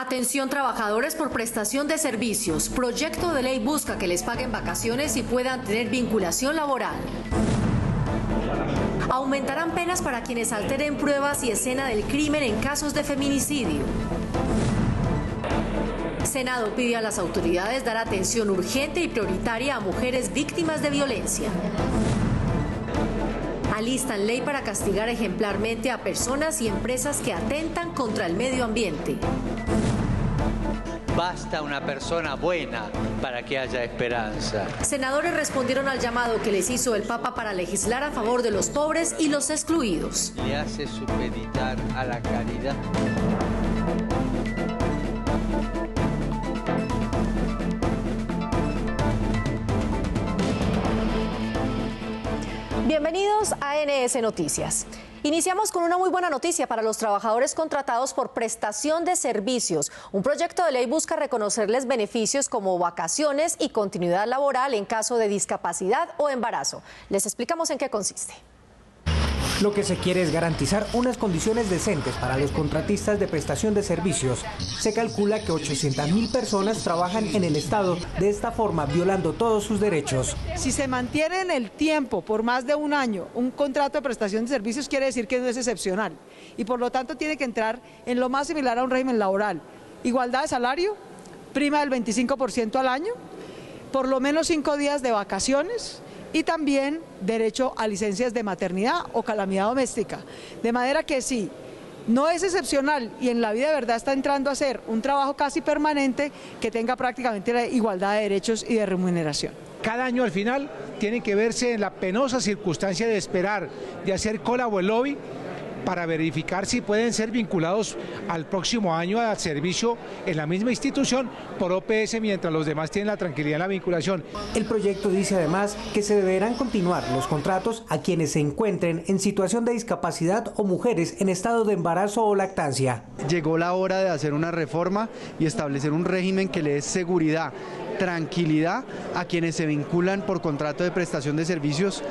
Atención trabajadores por prestación de servicios. Proyecto de ley busca que les paguen vacaciones y puedan tener vinculación laboral. Aumentarán penas para quienes alteren pruebas y escena del crimen en casos de feminicidio. Senado pide a las autoridades dar atención urgente y prioritaria a mujeres víctimas de violencia. Alistan ley para castigar ejemplarmente a personas y empresas que atentan contra el medio ambiente. Basta una persona buena para que haya esperanza. Senadores respondieron al llamado que les hizo el Papa para legislar a favor de los pobres y los excluidos. Le hace supeditar a la caridad. Bienvenidos a NS Noticias. Iniciamos con una muy buena noticia para los trabajadores contratados por prestación de servicios. Un proyecto de ley busca reconocerles beneficios como vacaciones y continuidad laboral en caso de discapacidad o embarazo. Les explicamos en qué consiste. Lo que se quiere es garantizar unas condiciones decentes para los contratistas de prestación de servicios. Se calcula que 800.000 personas trabajan en el Estado de esta forma, violando todos sus derechos. Si se mantiene en el tiempo por más de un año un contrato de prestación de servicios, quiere decir que no es excepcional y por lo tanto tiene que entrar en lo más similar a un régimen laboral. Igualdad de salario, prima del 25% al año, por lo menos cinco días de vacaciones y también derecho a licencias de maternidad o calamidad doméstica. De manera que sí, no es excepcional y en la vida de verdad está entrando a ser un trabajo casi permanente que tenga prácticamente la igualdad de derechos y de remuneración. Cada año al final tiene que verse en la penosa circunstancia de esperar, de hacer cola o el lobby para verificar si pueden ser vinculados al próximo año al servicio en la misma institución por OPS mientras los demás tienen la tranquilidad en la vinculación. El proyecto dice además que se deberán continuar los contratos a quienes se encuentren en situación de discapacidad o mujeres en estado de embarazo o lactancia. Llegó la hora de hacer una reforma y establecer un régimen que le dé seguridad tranquilidad a quienes se vinculan por contrato de prestación de servicios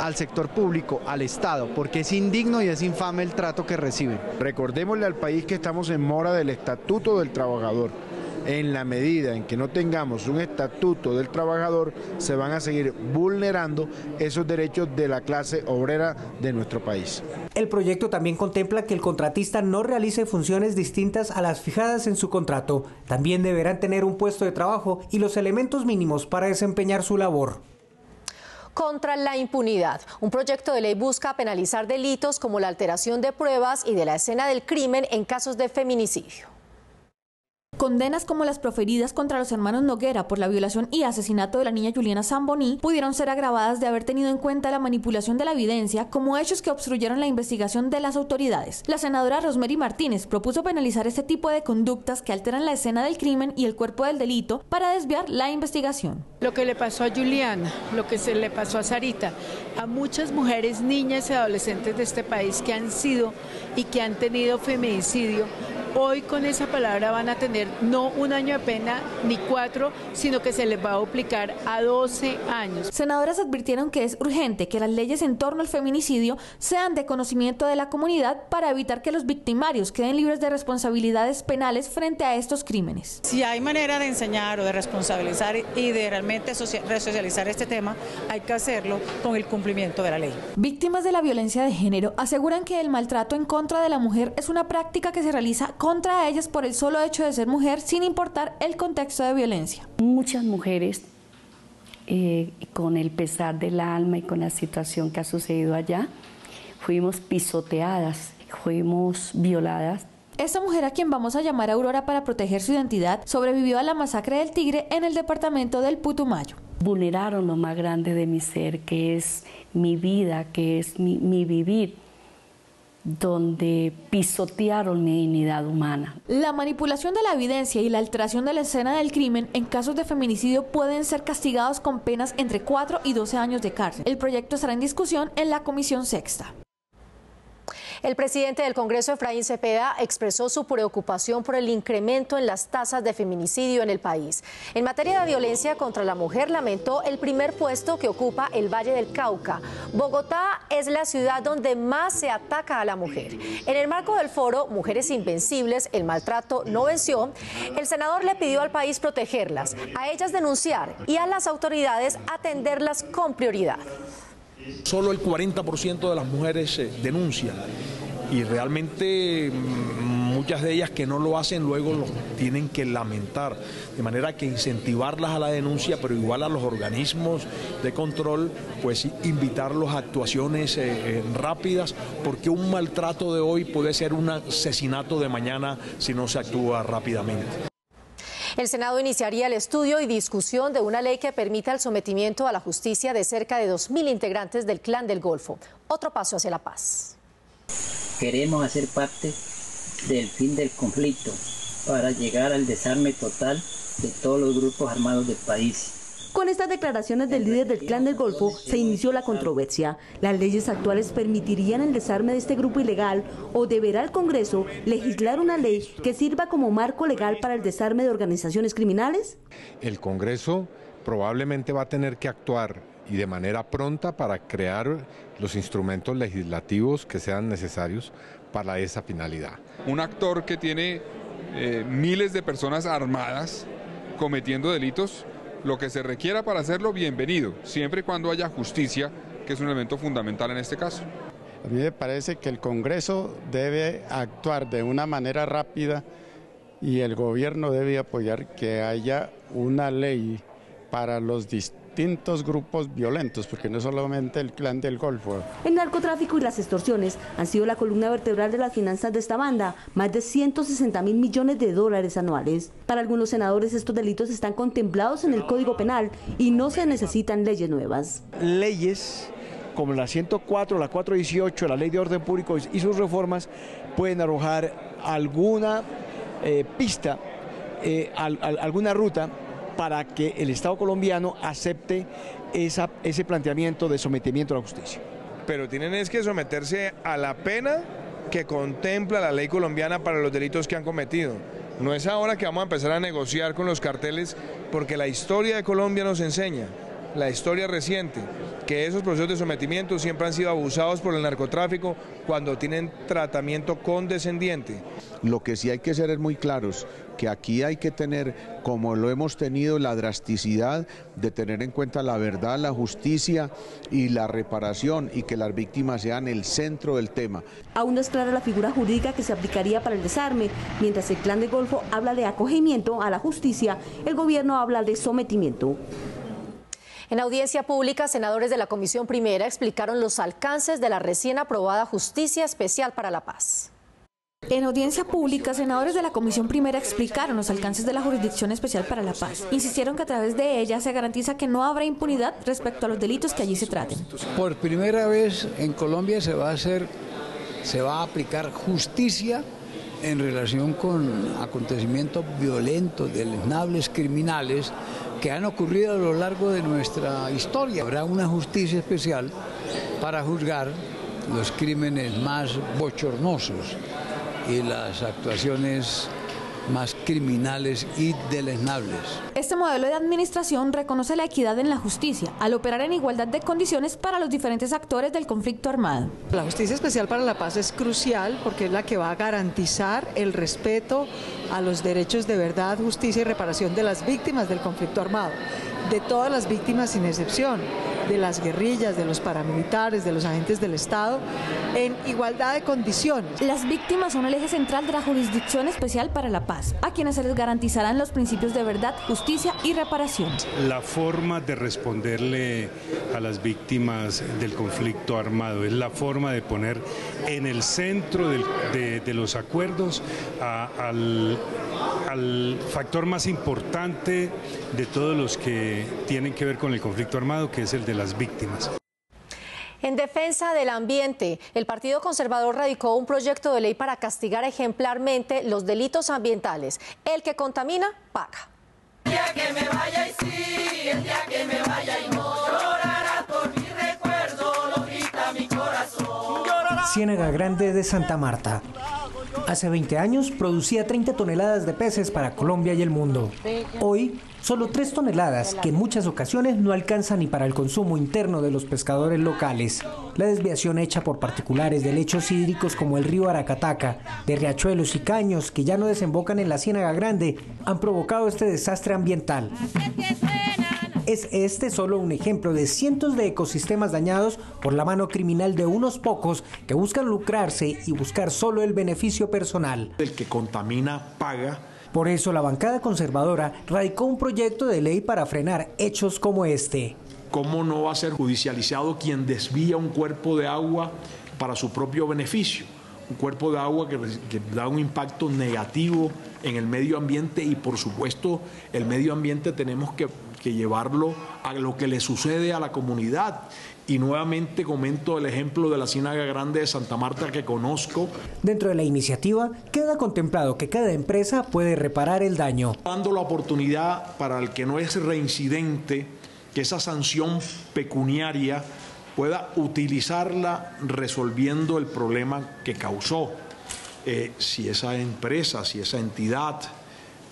al sector público, al Estado, porque es indigno y es infame el trato que reciben. Recordémosle al país que estamos en mora del Estatuto del Trabajador en la medida en que no tengamos un estatuto del trabajador, se van a seguir vulnerando esos derechos de la clase obrera de nuestro país. El proyecto también contempla que el contratista no realice funciones distintas a las fijadas en su contrato. También deberán tener un puesto de trabajo y los elementos mínimos para desempeñar su labor contra la impunidad. Un proyecto de ley busca penalizar delitos como la alteración de pruebas y de la escena del crimen en casos de feminicidio. Condenas como las proferidas contra los hermanos Noguera por la violación y asesinato de la niña Juliana Zamboni pudieron ser agravadas de haber tenido en cuenta la manipulación de la evidencia como hechos que obstruyeron la investigación de las autoridades. La senadora Rosemary Martínez propuso penalizar este tipo de conductas que alteran la escena del crimen y el cuerpo del delito para desviar la investigación. Lo que le pasó a Juliana, lo que se le pasó a Sarita, a muchas mujeres, niñas y adolescentes de este país que han sido y que han tenido feminicidio, hoy con esa palabra van a tener no un año de pena ni cuatro, sino que se les va a aplicar a 12 años. Senadoras advirtieron que es urgente que las leyes en torno al feminicidio sean de conocimiento de la comunidad para evitar que los victimarios queden libres de responsabilidades penales frente a estos crímenes. Si hay manera de enseñar o de responsabilizar y de realmente resocializar este tema, hay que hacerlo con el cumplimiento de la ley. Víctimas de la violencia de género aseguran que el maltrato en contra de la mujer es una práctica que se realiza contra ellas por el solo hecho de ser mujer sin importar el contexto de violencia. Muchas mujeres, eh, con el pesar del alma y con la situación que ha sucedido allá, fuimos pisoteadas, fuimos violadas esta mujer a quien vamos a llamar Aurora para proteger su identidad sobrevivió a la masacre del tigre en el departamento del Putumayo. Vulneraron lo más grande de mi ser, que es mi vida, que es mi vivir donde pisotearon mi dignidad humana. La manipulación de la evidencia y la alteración de la escena del crimen en casos de feminicidio pueden ser castigados con penas entre 4 y 12 años de cárcel. El proyecto estará en discusión en la Comisión Sexta. El presidente del Congreso, Efraín Cepeda, expresó su preocupación por el incremento en las tasas de feminicidio en el país. En materia de violencia contra la mujer, lamentó el primer puesto que ocupa el Valle del Cauca. Bogotá es la ciudad donde más se ataca a la mujer. En el marco del foro Mujeres Invencibles, el maltrato no venció, el senador le pidió al país protegerlas, a ellas denunciar y a las autoridades atenderlas con prioridad. Solo el 40% de las mujeres eh, denuncian y realmente mm, muchas de ellas que no lo hacen luego lo tienen que lamentar. De manera que incentivarlas a la denuncia, pero igual a los organismos de control, pues invitarlos a actuaciones eh, eh, rápidas, porque un maltrato de hoy puede ser un asesinato de mañana si no se actúa rápidamente. El Senado iniciaría el estudio y discusión de una ley que permita el sometimiento a la justicia de cerca de 2.000 integrantes del Clan del Golfo. Otro paso hacia la paz. Queremos hacer parte del fin del conflicto para llegar al desarme total de todos los grupos armados del país. Con estas declaraciones del líder del Clan del Golfo se inició la controversia. ¿Las leyes actuales permitirían el desarme de este grupo ilegal o deberá el Congreso legislar una ley que sirva como marco legal para el desarme de organizaciones criminales? El Congreso probablemente va a tener que actuar y de manera pronta para crear los instrumentos legislativos que sean necesarios para esa finalidad. Un actor que tiene eh, miles de personas armadas cometiendo delitos lo que se requiera para hacerlo, bienvenido, siempre y cuando haya justicia, que es un elemento fundamental en este caso. A mí me parece que el Congreso debe actuar de una manera rápida y el gobierno debe apoyar que haya una ley para los distintos distintos grupos violentos, porque no solamente el clan del Golfo. El narcotráfico y las extorsiones han sido la columna vertebral de las finanzas de esta banda, más de 160 mil millones de dólares anuales. Para algunos senadores estos delitos están contemplados en el Código Penal y no se necesitan leyes nuevas. Leyes como la 104, la 418, la Ley de Orden Público y sus reformas pueden arrojar alguna eh, pista, eh, alguna ruta para que el Estado colombiano acepte esa, ese planteamiento de sometimiento a la justicia. Pero tienen es que someterse a la pena que contempla la ley colombiana para los delitos que han cometido. No es ahora que vamos a empezar a negociar con los carteles porque la historia de Colombia nos enseña, la historia reciente, que esos procesos de sometimiento siempre han sido abusados por el narcotráfico cuando tienen tratamiento condescendiente. Lo que sí hay que ser es muy claros, que aquí hay que tener, como lo hemos tenido, la drasticidad de tener en cuenta la verdad, la justicia y la reparación y que las víctimas sean el centro del tema. Aún no es clara la figura jurídica que se aplicaría para el desarme. Mientras el clan de Golfo habla de acogimiento a la justicia, el gobierno habla de sometimiento. En audiencia pública, senadores de la Comisión Primera explicaron los alcances de la recién aprobada Justicia Especial para la Paz. En audiencia pública, senadores de la Comisión Primera explicaron los alcances de la Jurisdicción Especial para la Paz. Insistieron que a través de ella se garantiza que no habrá impunidad respecto a los delitos que allí se traten. Por primera vez en Colombia se va a hacer, se va a aplicar justicia en relación con acontecimientos violentos, deleznables, criminales que han ocurrido a lo largo de nuestra historia. Habrá una justicia especial para juzgar los crímenes más bochornosos y las actuaciones más criminales y deleznables. Este modelo de administración reconoce la equidad en la justicia al operar en igualdad de condiciones para los diferentes actores del conflicto armado. La Justicia Especial para la Paz es crucial porque es la que va a garantizar el respeto a los derechos de verdad, justicia y reparación de las víctimas del conflicto armado, de todas las víctimas sin excepción de las guerrillas, de los paramilitares, de los agentes del Estado, en igualdad de condiciones. Las víctimas son el eje central de la Jurisdicción Especial para la Paz, a quienes se les garantizarán los principios de verdad, justicia y reparación. La forma de responderle a las víctimas del conflicto armado es la forma de poner en el centro de, los acuerdos al, al factor más importante de todos los que tienen que ver con el conflicto armado, que es el de las víctimas. En defensa del ambiente, el Partido Conservador radicó un proyecto de ley para castigar ejemplarmente los delitos ambientales. El que contamina, paga. El día que me vaya y sí, el día que me vaya y no, llorará por mi recuerdo, lo grita mi corazón. Ciénaga Grande de Santa Marta. Hace 20 años producía 30 toneladas de peces para Colombia y el mundo. Hoy, solo 3 toneladas, que en muchas ocasiones no alcanzan ni para el consumo interno de los pescadores locales. La desviación hecha por particulares de lechos hídricos como el río Aracataca, de riachuelos y caños que ya no desembocan en la Ciénaga Grande, han provocado este desastre ambiental. Es este solo un ejemplo de cientos de ecosistemas dañados por la mano criminal de unos pocos que buscan lucrarse y buscar solo el beneficio personal. El que contamina paga. Por eso la bancada conservadora radicó un proyecto de ley para frenar hechos como este. ¿Cómo no va a ser judicializado quien desvía un cuerpo de agua para su propio beneficio? Un cuerpo de agua que, que da un impacto negativo en el medio ambiente y por supuesto el medio ambiente tenemos que que llevarlo a lo que le sucede a la comunidad. Y nuevamente comento el ejemplo de la Ciénaga Grande de Santa Marta que conozco. Dentro de la iniciativa queda contemplado que cada empresa puede reparar el daño. Dando la oportunidad para el que no es reincidente que esa sanción pecuniaria pueda utilizarla resolviendo el problema que causó. Eh, si esa empresa, si esa entidad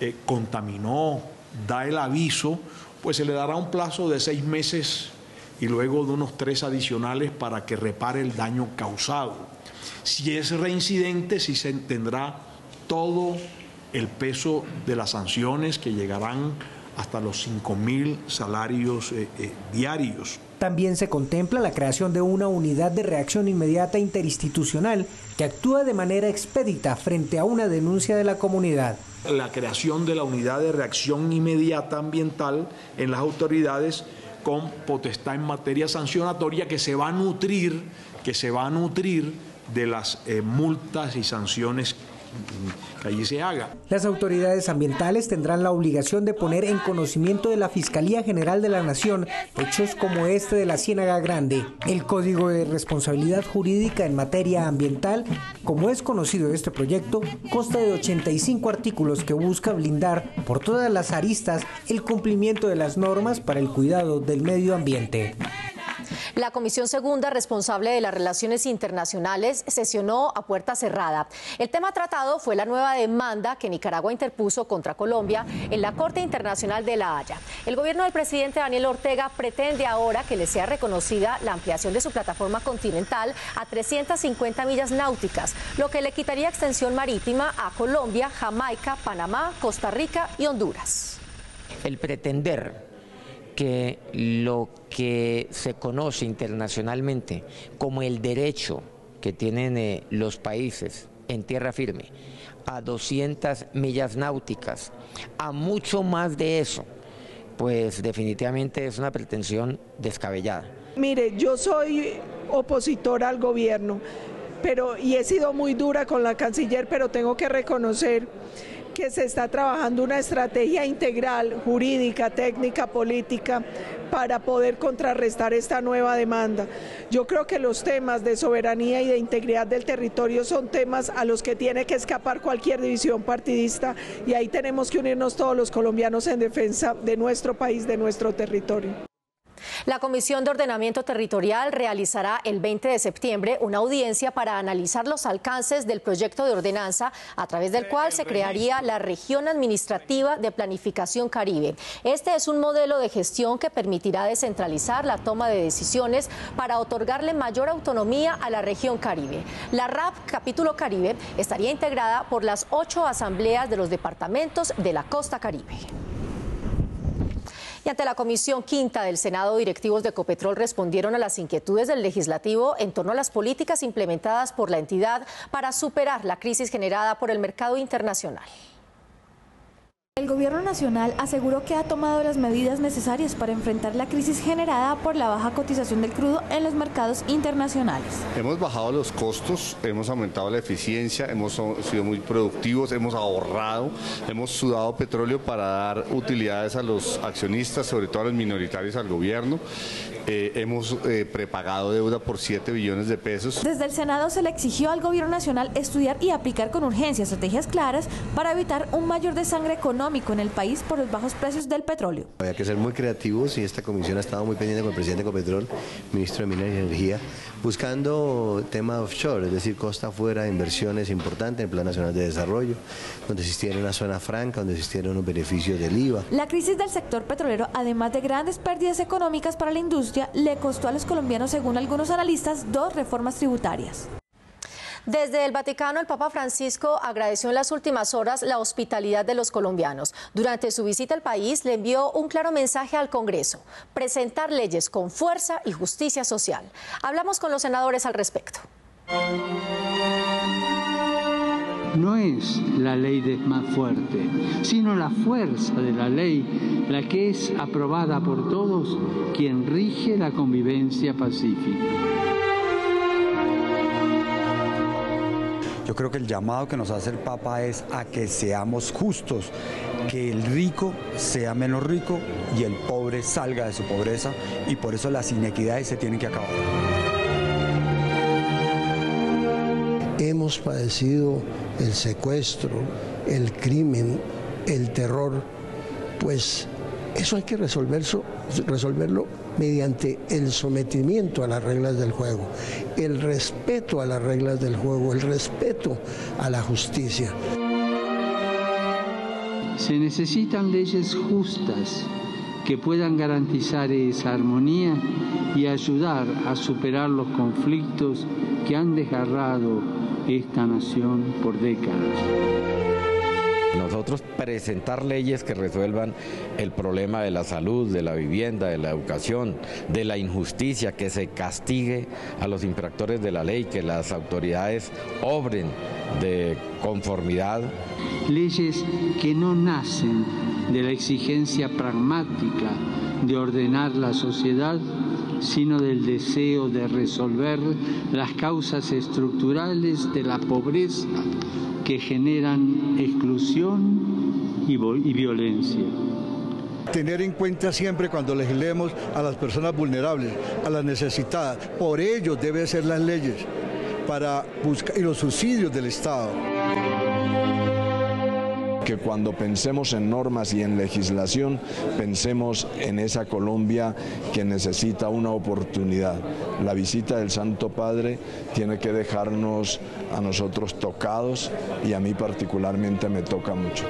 eh, contaminó, da el aviso, pues se le dará un plazo de seis meses y luego de unos tres adicionales para que repare el daño causado. Si es reincidente, si se tendrá todo el peso de las sanciones que llegarán hasta los 5 mil salarios eh, eh, diarios. También se contempla la creación de una unidad de reacción inmediata interinstitucional que actúa de manera expedita frente a una denuncia de la comunidad. La creación de la unidad de reacción inmediata ambiental en las autoridades con potestad en materia sancionatoria que se va a nutrir, que se va a nutrir de las eh, multas y sanciones allí se haga. Las autoridades ambientales tendrán la obligación de poner en conocimiento de la Fiscalía General de la Nación hechos como este de la Ciénaga Grande. El Código de Responsabilidad Jurídica en materia ambiental, como es conocido este proyecto, consta de 85 artículos que busca blindar por todas las aristas el cumplimiento de las normas para el cuidado del medio ambiente. La Comisión Segunda, responsable de las relaciones internacionales, sesionó a puerta cerrada. El tema tratado fue la nueva demanda que Nicaragua interpuso contra Colombia en la Corte Internacional de La Haya. El gobierno del presidente Daniel Ortega pretende ahora que le sea reconocida la ampliación de su plataforma continental a 350 millas náuticas, lo que le quitaría extensión marítima a Colombia, Jamaica, Panamá, Costa Rica y Honduras. El pretender que lo que se conoce internacionalmente como el derecho que tienen eh, los países en tierra firme a 200 millas náuticas, a mucho más de eso, pues definitivamente es una pretensión descabellada. Mire, yo soy opositora al gobierno, pero y he sido muy dura con la canciller, pero tengo que reconocer que se está trabajando una estrategia integral, jurídica, técnica, política, para poder contrarrestar esta nueva demanda. Yo creo que los temas de soberanía y de integridad del territorio son temas a los que tiene que escapar cualquier división partidista y ahí tenemos que unirnos todos los colombianos en defensa de nuestro país, de nuestro territorio. La Comisión de Ordenamiento Territorial realizará el 20 de septiembre una audiencia para analizar los alcances del proyecto de ordenanza a través del cual se crearía la Región Administrativa de Planificación Caribe. Este es un modelo de gestión que permitirá descentralizar la toma de decisiones para otorgarle mayor autonomía a la región Caribe. La RAP Capítulo Caribe estaría integrada por las ocho asambleas de los departamentos de la costa Caribe. Y ante la Comisión Quinta del Senado, directivos de Ecopetrol respondieron a las inquietudes del legislativo en torno a las políticas implementadas por la entidad para superar la crisis generada por el mercado internacional. El gobierno nacional aseguró que ha tomado las medidas necesarias para enfrentar la crisis generada por la baja cotización del crudo en los mercados internacionales. Hemos bajado los costos, hemos aumentado la eficiencia, hemos sido muy productivos, hemos ahorrado, hemos sudado petróleo para dar utilidades a los accionistas, sobre todo a los minoritarios, al gobierno eh, hemos eh, prepagado deuda por 7 billones de pesos. Desde el Senado se le exigió al gobierno nacional estudiar y aplicar con urgencia estrategias claras para evitar un mayor desangre económico en el país por los bajos precios del petróleo. Había que ser muy creativos y esta comisión ha estado muy pendiente con el presidente de Ecopetrol, ministro de Minas y Energía, buscando tema offshore, es decir, costa afuera, inversiones importantes en el Plan Nacional de Desarrollo, donde existiera una zona franca, donde existieran unos beneficios del IVA. La crisis del sector petrolero, además de grandes pérdidas económicas para la industria, le costó a los colombianos, según algunos analistas, dos reformas tributarias. Desde el Vaticano, el Papa Francisco agradeció en las últimas horas la hospitalidad de los colombianos. Durante su visita al país le envió un claro mensaje al Congreso, presentar leyes con fuerza y justicia social. Hablamos con los senadores al respecto. No es la ley de más fuerte, sino la fuerza de la ley, la que es aprobada por todos, quien rige la convivencia pacífica. Yo creo que el llamado que nos hace el Papa es a que seamos justos, que el rico sea menos rico y el pobre salga de su pobreza y por eso las inequidades se tienen que acabar. Hemos padecido el secuestro, el crimen, el terror, pues eso hay que resolverlo, resolverlo mediante el sometimiento a las reglas del juego, el respeto a las reglas del juego, el respeto a la justicia. Se necesitan leyes justas que puedan garantizar esa armonía y ayudar a superar los conflictos que han desgarrado esta nación por décadas. Nosotros presentar leyes que resuelvan el problema de la salud, de la vivienda, de la educación, de la injusticia, que se castigue a los infractores de la ley, que las autoridades obren de conformidad. Leyes que no nacen de la exigencia pragmática de ordenar la sociedad, sino del deseo de resolver las causas estructurales de la pobreza que generan exclusión y, violencia tener en cuenta siempre cuando legislemos a las personas vulnerables, a las necesitadas. Por ello deben ser las leyes para buscar y los subsidios del Estado que cuando pensemos en normas y en legislación, pensemos en esa Colombia que necesita una oportunidad. La visita del Santo Padre tiene que dejarnos a nosotros tocados y a mí particularmente me toca mucho.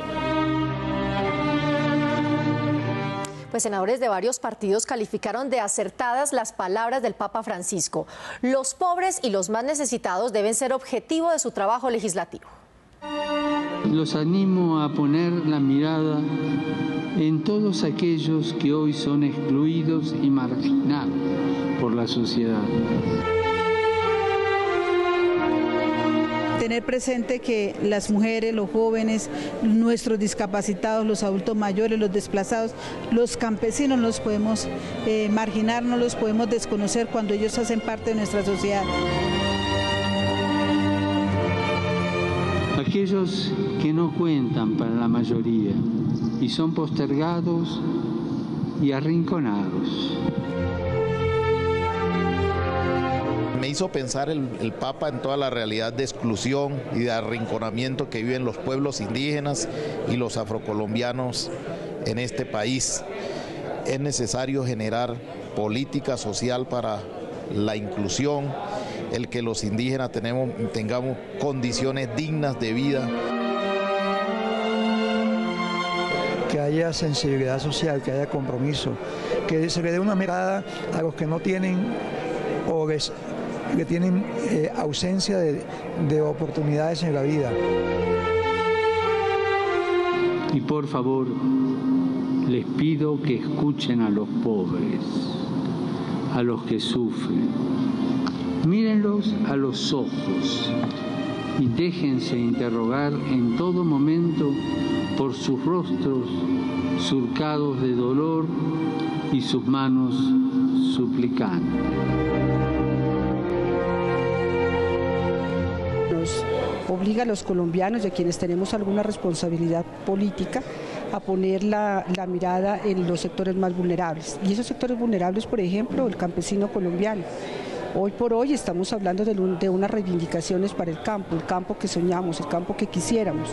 Pues senadores de varios partidos calificaron de acertadas las palabras del Papa Francisco. Los pobres y los más necesitados deben ser objetivo de su trabajo legislativo. Los animo a poner la mirada en todos aquellos que hoy son excluidos y marginados por la sociedad. tener presente que las mujeres, los jóvenes, nuestros discapacitados, los adultos mayores, los desplazados, los campesinos no los podemos eh, marginar, no los podemos desconocer cuando ellos hacen parte de nuestra sociedad. Aquellos que no cuentan para la mayoría y son postergados y arrinconados. Me hizo pensar el, el, Papa en toda la realidad de exclusión y de arrinconamiento que viven los pueblos indígenas y los afrocolombianos en este país. Es necesario generar política social para la inclusión, el que los indígenas tenemos, tengamos condiciones dignas de vida. Que haya sensibilidad social, que haya compromiso, que se le dé una mirada a los que no tienen o que tienen eh, ausencia de, de oportunidades en la vida. Y por favor, les pido que escuchen a los pobres, a los que sufren Mírenlos a los ojos y déjense interrogar en todo momento por sus rostros surcados de dolor y sus manos suplicantes. obliga a los colombianos y a quienes tenemos alguna responsabilidad política a poner la, la, mirada en los sectores más vulnerables. Y esos sectores vulnerables, por ejemplo, el campesino colombiano. Hoy por hoy estamos hablando de, de unas reivindicaciones para el campo, el campo que soñamos, el campo que quisiéramos.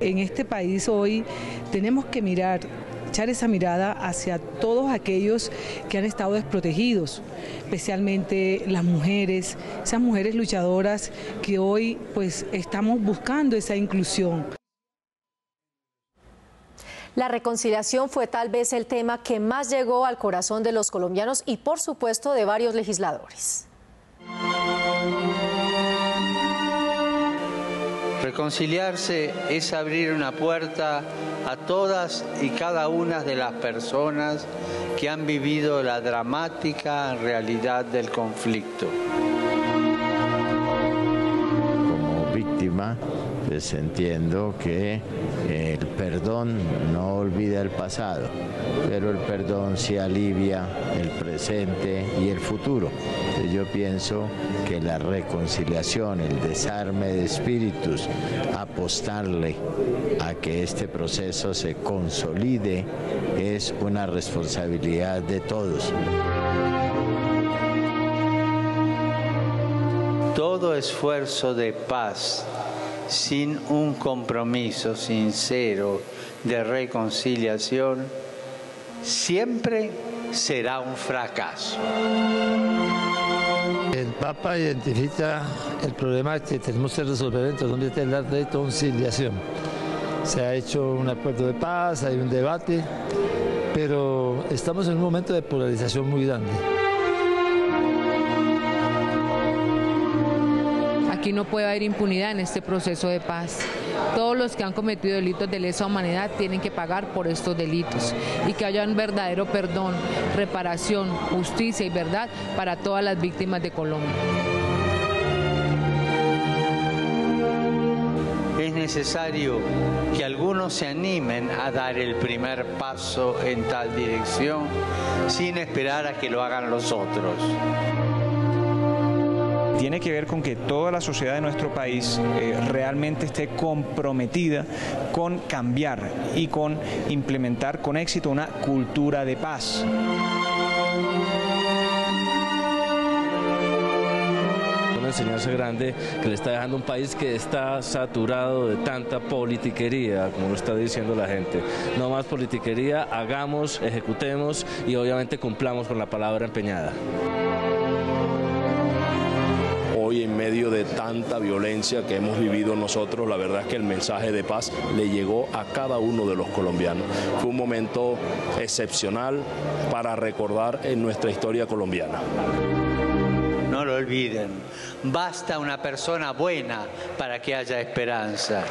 En este país hoy tenemos que mirar echar esa mirada hacia todos aquellos que han estado desprotegidos, especialmente las mujeres, esas mujeres luchadoras que hoy pues estamos buscando esa inclusión. La reconciliación fue tal vez el tema que más llegó al corazón de los colombianos y por supuesto de varios legisladores. Reconciliarse es abrir una puerta a todas y cada una de las personas que han vivido la dramática realidad del conflicto. Como víctima, entiendo que el perdón no olvida el pasado, pero el perdón sí alivia el presente y el futuro. Yo pienso que la reconciliación, el desarme de espíritus, apostarle a que este proceso se consolide, es una responsabilidad de todos. Todo esfuerzo de paz sin un compromiso sincero de reconciliación siempre será un fracaso. El Papa identifica el problema que tenemos que resolver entonces de la reconciliación. Se ha hecho un acuerdo de paz, hay un debate, pero estamos en un momento de polarización muy grande. No puede haber impunidad en este proceso de paz. Todos los que han cometido delitos de lesa humanidad tienen que pagar por estos delitos y que haya un verdadero perdón, reparación, justicia y verdad para todas las víctimas de Colombia. Es necesario que algunos se animen a dar el primer paso en tal dirección sin esperar a que lo hagan los otros tiene que ver con que toda la sociedad de nuestro país eh, realmente esté comprometida con cambiar y con implementar con éxito una cultura de paz. Enseñanza grande que le está dejando un país que está saturado de tanta politiquería, como lo está diciendo la gente. No más politiquería, hagamos, ejecutemos y obviamente cumplamos con la palabra empeñada en medio de tanta violencia que hemos vivido nosotros, la verdad es que el mensaje de paz le llegó a cada uno de los colombianos. Fue un momento excepcional para recordar en nuestra historia colombiana. No lo olviden, basta una persona buena para que haya esperanza.